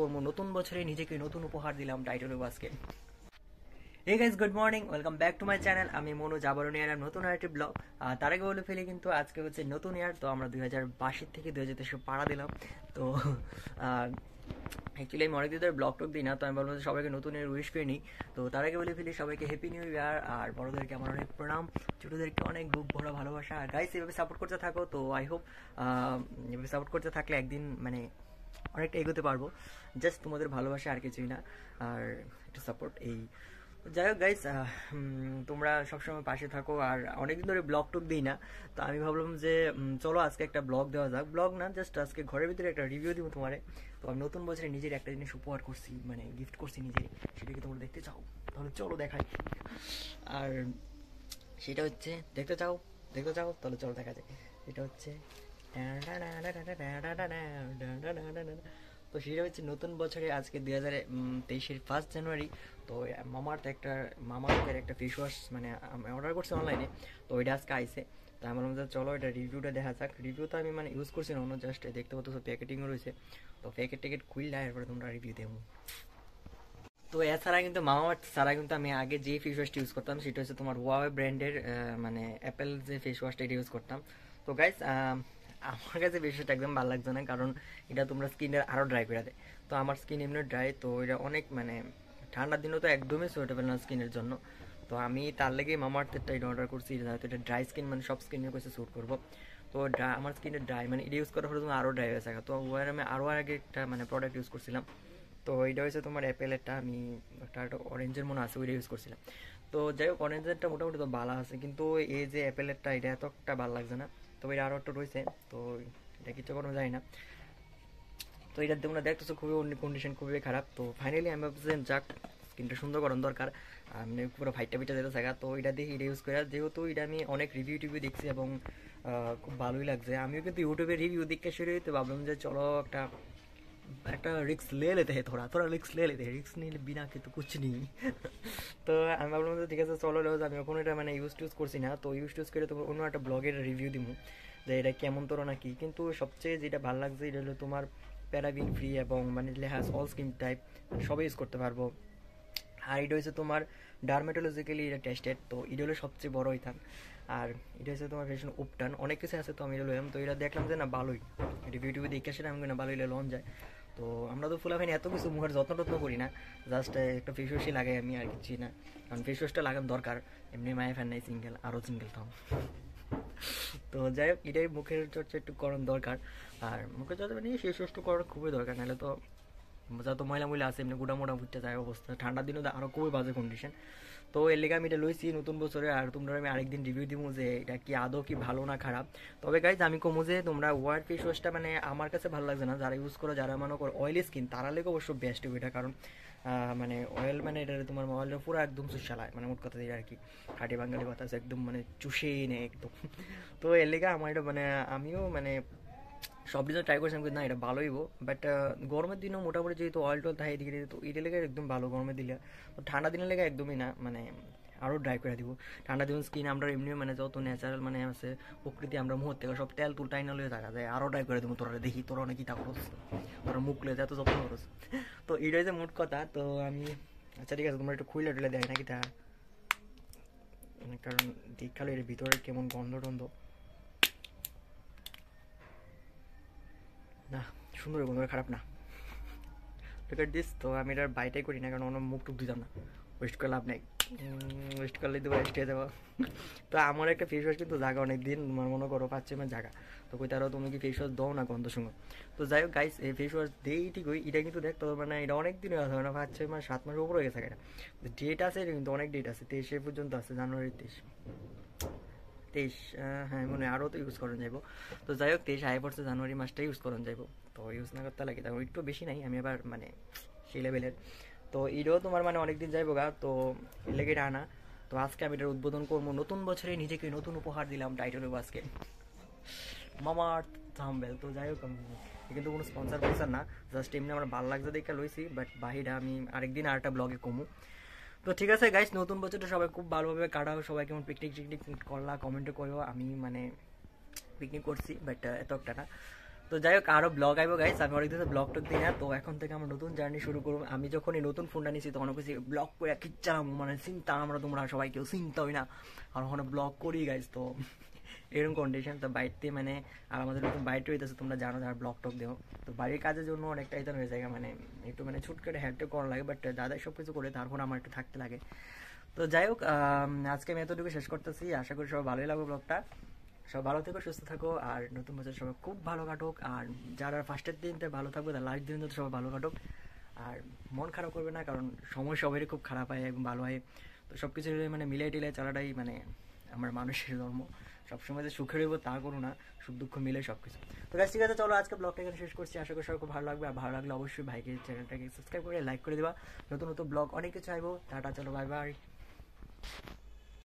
করব। নতুন বছরে নিজেকে নতুন উপহার দিলাম টাইটেল আজকে hey guys good morning welcome back to my channel আমি মনো জাবরণী আর নতুন আরেকটি ব্লগ তার আগে বলে ফেলি কিন্তু আজকে হচ্ছে নতুন ইয়ার তো আমরা দুই হাজার বাইশের থেকে দুই হাজার পাড়া দিলাম। তো অ্যাকচুয়ালি আমি অনেক দিন ধরে ব্লগ টক দিই না, তো আমি বলব সবাইকে নতুন ইয়ার উইশ করে নিই তো তার আগে বলে ফেলি সবাইকে হ্যাপি নিউ ইয়ার আর বড়োদেরকে আমার অনেক প্রণাম, ছোটোদেরকে অনেক বুক ভরা ভালোবাসা। আর গাইস এভাবে সাপোর্ট করতে থাকো, তো আই হোপ এভাবে সাপোর্ট করতে থাকলে একদিন মানে অনেকটা এগোতে পারব। জাস্ট তোমাদের ভালোবাসা আর কিছুই না। আর একটু সাপোর্ট এই। যাই হোক গাইস তোমরা সবসময় পাশে থাকো। আর অনেকদিন ধরে ব্লগ টুক দিই না। তো আমি ভাবলাম যে চলো আজকে একটা ব্লগ দেওয়া যাক। ব্লগ না জাস্ট আজকে ঘরের ভিতরে একটা রিভিউ দিব তোমারে। তো আমি নতুন বছরে নিজের একটা জিনিস উপহার করছি মানে গিফট করছি নিজে সেটাকে তোমরা দেখতে চাও? তাহলে চলো দেখাই। আর সেটা হচ্ছে, দেখতে চাও? দেখতে চাও? তাহলে চলো দেখা যায় এটা হচ্ছে তো সেটা হচ্ছে নতুন বছরে আজকে দুই হাজার তেইশের ফার্স্ট জানুয়ারি তো মামার্থ একটা মামার্থের একটা ফেস ওয়াশ মানে অর্ডার করছি অনলাইনে তো ওইটা আজকে আইসে তো আমি বললাম যে চলো এটা রিভিউটা দেখা যাক। রিভিউ তো আমি মানে ইউজ করছি না, অন্য জাস্ট দেখতে পাচ্ছ প্যাকেটিংও রয়েছে। তো প্যাকেট ট্যাকেট খুললে এরপরে তোমরা রিভিউ দেবো। তো এছাড়া কিন্তু মামাআর্থ ছাড়া কিন্তু আমি আগে যে ফেস ওয়াশটা ইউজ করতাম, সেটা হচ্ছে তোমার ওয়াওয়ে ব্র্যান্ডের মানে অ্যাপেল যে ফেস ওয়াশটা এটা ইউজ করতাম। তো গাইস আমার কাছে বিষয়টা একদম ভালো লাগছে না, কারণ এটা তোমরা স্কিনের আরও ড্রাই করে দেয় তো আমার স্কিন এমনি ড্রাই তো এটা অনেক মানে ঠান্ডার দিনও তো একদমই সুইটেবল না স্কিনের জন্য। তো আমি তার লেগেই মামার্থেরটা এটা অর্ডার করছি যেহেতু এটা ড্রাই স্কিন মানে সব স্কিনের কাছে স্যুট করব। তো ড্রাই আমার স্কিনে ড্রাই মানে এটা ইউজ করার পরে তোমার আরও ড্রাই হয়ে থাকে তো ওয়ার আমি আরও আগে একটা মানে প্রোডাক্ট ইউজ করছিলাম। তো এটা হয়েছে তোমার অ্যাপেলেরটা আমি একটা একটা অরেঞ্জের মনে আছে, ওইটা ইউজ করছিলাম। তো যাই হোক অরেঞ্জেরটা মোটামুটি তো ভালো আছে, কিন্তু এই যে অ্যাপেলেরটা এটা এতটা ভালো লাগছে না। তো এটা আরও একটা রয়েছে, তো এটা কিছু করানো যায় না। তো এটা তোমরা দেখতেছো খুবই অন্য কন্ডিশন খুবই খারাপ। তো ফাইনালি আমি ভাবছিলাম যাক স্কিনটা সুন্দর করানো দরকার। মানে পুরো ফাইটটা পিটা যেতে থাকা তো এটা দেখি এটা ইউজ করে, যেহেতু এটা আমি অনেক রিভিউ টিভিউ দেখছি এবং খুব ভালোই লাগছে। আমিও কিন্তু ইউটিউবে রিভিউ দেখতে শুরু তো ভাবলাম যে চলো একটা একটা रिक्स ले लेते हैं थोड़ा थोड़ा रिक्स ले लेते हैं रिक्स नहीं बिना के तो कुछ नहीं তো আমি ভাবলাম যে ঠিক আছে চলো আমি এখন এটা মানে ইউজ টুজ করছি না তো ইউজ টুজ করে তোমার অন্য একটা ব্লগের রিভিউ দিব যে এটা কেমন তোর নাকি কিন্তু সবচেয়ে যেটা ভালো লাগছে এটা হলো তোমার প্যারাবিন ফ্রি এবং মানে লেহাস অল স্কিন টাইপ সবই ইউজ করতে পারবো আর এটা হচ্ছে তোমার ডার্মেটোলজিক্যালি এটা টেস্টেড তো এটা হলো সবচেয়ে বড় ইথান আর এটা হচ্ছে তোমার ভেষণ উপটান অনেক কিছু আছে তো আমি এটা লইলাম তো এটা দেখলাম যে না ভালোই এটা ইউটিউবে দেখে সেটা আমি না ভালোই লন যায় তো আমরা তো ফুলাফাইনি এত কিছু মুখের যত্ন টত্ন করি না জাস্ট একটা ফেস ওয়াশই লাগাই আমি আর কিছুই না। কারণ ফেস ওয়াশটা লাগানো দরকার, এমনি মায়ে ফ্যান নাই সিঙ্গেল আরও সিঙ্গেল থাম। তো যাই হোক, এটাই মুখের চর্চা একটু করার দরকার। আর মুখের চর্চা মানে ফেস ওয়াশটা করার খুবই দরকার, নাহলে তো যত ময়লা ময়লা আছে, এমনি গোটা মোটা ফুটতে যায় অবস্থা। ঠান্ডার দিনও আরও খুবই বাজে কন্ডিশন তো এর লেগে আমি এটা লইছি নতুন বছরে, আর তোমরা আমি আরেকদিন রিভিউ দিব যে এটা কি আদৌ কি ভালো না খারাপ। তবে গাইজ আমি কমু যে তোমরা ওয়ার্ড ফেস ওয়াশটা মানে আমার কাছে ভালো লাগছে না। যারা ইউজ করো, যারা মনে করো অয়েলি স্কিন তারা লেগে অবশ্য বেস্ট হবে এটা। কারণ মানে অয়েল মানে এটা তোমার অয়েলটা পুরো একদম চুষালায় মানে মোট কথা দিয়ে আর কি। খাটি বাঙালি কথা একদম মানে চুষে নেয় একদম। তো এর লেগে আমার এটা মানে আমিও মানে সব ডিজাইন ট্রাই করছিলাম, কিন্তু না, এটা ভালোই বাট গরমের দিনেও মোটামুটি যেহেতু অয়েল টয়েল থাকে এদিকে তো এটা লেগে একদম ভালো গরমের দিলে তো ঠান্ডা দিনের লেগে একদমই না মানে আরও ড্রাই করে দিব। ঠান্ডা দিন স্কিন আমরা এমনি মানে যত ন্যাচারাল মানে আছে, প্রকৃতি আমরা মুহূর্ত থেকে সব তেল তুল টাইনা লয়ে থাকা যায় আরও ড্রাই করে দেবো। তোরা দেখি, তোরা অনেক তা করস? তোরা মুখ লে এত যত্ন করস। তো এটাই যে মোট কথা, তো আমি আচ্ছা ঠিক আছে, তোমরা একটু খুইলে টুলে দেয় নাকি তা? কারণ, দেখাল এর ভিতরে কেমন গন্ধ টন্ধ। না, সুন্দর বন্ধুরা, খারাপ না। লুক দিস তো আমি এটার বাইটাই করি না, কারণ অন্য মুখ টুক দিতাম না। ওয়েস্ট করে লাভ নেই। ওয়েস্ট করলে দেবো স্টে দেবো তো আমার একটা ফেস ওয়াশ কিন্তু জায়গা অনেক দিন, মনে করো পাচ্ছে আমার জায়গা তো কই তারাও তুমি কি ফেস ওয়াশ দাও না গন্ধ সঙ্গে তো যাই হোক গাইস এই ফেস ওয়াশ দেই ঠিক ওই, এটা কিন্তু দেখতে মানে এটা অনেক দিন আছে মানে পাঁচ, ছয় মাস, সাত মাসের উপরে হয়ে গেছে এটা ডেট আছে, এটা কিন্তু অনেক ডেট আছে, তেইশে পর্যন্ত আছে জানুয়ারি তেইশ। তেইশ হ্যাঁ মনে আরও তো ইউজ করেন যাইব। তো যাই হোক, তেইশ আয় পড়ছে জানুয়ারি মাসটা ইউজ করেন যাইব। তো ইউজ না করতে লাগে তখন একটু বেশি নাই, আমি আবার মানে সেই লেভেলের তো এটাও তোমার মানে অনেক দিন যাইব গা, তো লেগে আনা তো আজকে আমি এটার উদ্বোধন করব, নতুন বছরে নিজেকে নতুন উপহার দিলাম টাইটেল আজকে। মামার থামবেল তো যাই হোক কিন্তু কোনো স্পন্সার ফন্সার না জাস্ট এমনি আমার ভালো লাগছে দেখে লইছি বাট বাহিরা আমি আরেকদিন আরেকটা ব্লগে কমু। তো ঠিক আছে গাইস নতুন বছরটা সবাই খুব ভালোভাবে কাটাও, সবাই কেমন পিকনিক টিকনিক করলা কমেন্টও করো, আমি মানে পিকনিক করছি বাট এত একটা না। তো যাই হোক আরও ব্লগ আইবো গাইস আমি অনেক দিন ব্লগ টক দিই না, তো এখন থেকে আমরা নতুন জার্নি শুরু করব। আমি যখন এই নতুন ফোনটা নিয়েছি তখন কিছু ব্লগ করে কিচ্ছালাম মানে চিন্তা আমরা তোমরা সবাই, কেউ চিন্তা হই না। আর ওখানে ব্লগ করি গাইস তো এরকম কন্ডিশন তো বাইরতে মানে আর আমাদের নতুন বাইরে হইতেছে, তোমরা জানো যারা ব্লগ টক দেও। তো বাড়ির কাজের জন্য অনেকটা ইতান হয়ে যায় মানে একটু মানে ছুটকেটে হেল্পটা করা লাগে বাট দাদা সব কিছু করে তারপর আমার একটু থাকতে লাগে। তো যাই হোক আজকে আমি এতটুকু শেষ করতেছি। আশা করি সবাই ভালোই লাগবে ব্লগটা সব ভালো থেকো, সুস্থ থাকো, আর নতুন বছর সবাই খুব ভালো কাটুক। আর যারা ফার্স্টের দিনতে ভালো থাকবে, তার লাস্ট দিন তো সবাই ভালো কাটুক। আর মন খারাপ করবে না, কারণ সময় সবারই খুব খারাপ হয় এবং ভালো হয়। তো সব কিছু মানে মিলিয়ে টিলে চলাটাই মানে আমার মানুষের ধর্ম। সবসময় যে সুখে রইব তা করো না, সুখ দুঃখ মিলে সব কিছু তো গাছ ঠিক আছে, চলো আজকে ব্লগটা এখানে শেষ করছি। আশা করি সবাই খুব ভালো লাগবে। আর ভালো লাগলে অবশ্যই ভাইকে চ্যানেলটাকে সাবস্ক্রাইব করে লাইক করে দেবা। নতুন নতুন ব্লগ, অনেক কিছু আইবো। টাটা, চলো বাই বাই